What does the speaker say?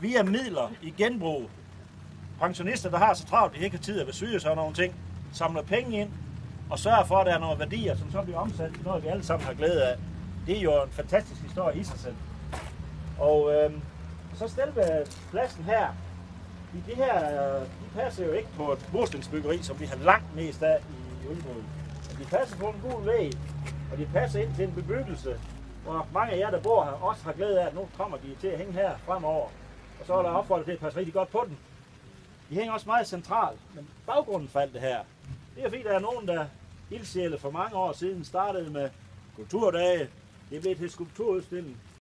via midler i genbrug, pensionister, der har så travlt, de ikke har tid at være syge og sådan nogle ting, samler penge ind og sørger for, at der er nogle værdier, som så bliver omsat til noget, vi alle sammen har glæde af. Det er jo en fantastisk historie i sig selv. Og øh, så selve pladsen her, i det her, øh, de passer jo ikke på et murstensbyggeri, som vi har langt mest af i Ølmål. De passer på en god væg, og de passer ind til en bebyggelse, hvor mange af jer, der bor her, også har glæde af, at nu kommer de til at hænge her fremover. Og så er der opfordret til at passe rigtig godt på den. De hænger også meget centralt, men baggrunden for alt det her, det er fordi, der er nogen, der ildsjæle for mange år siden startede med kulturdage. Det blev til skulpturudstilling.